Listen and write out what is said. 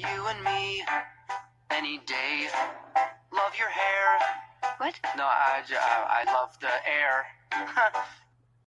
You and me, any day. Love your hair. What? No, I I love the air.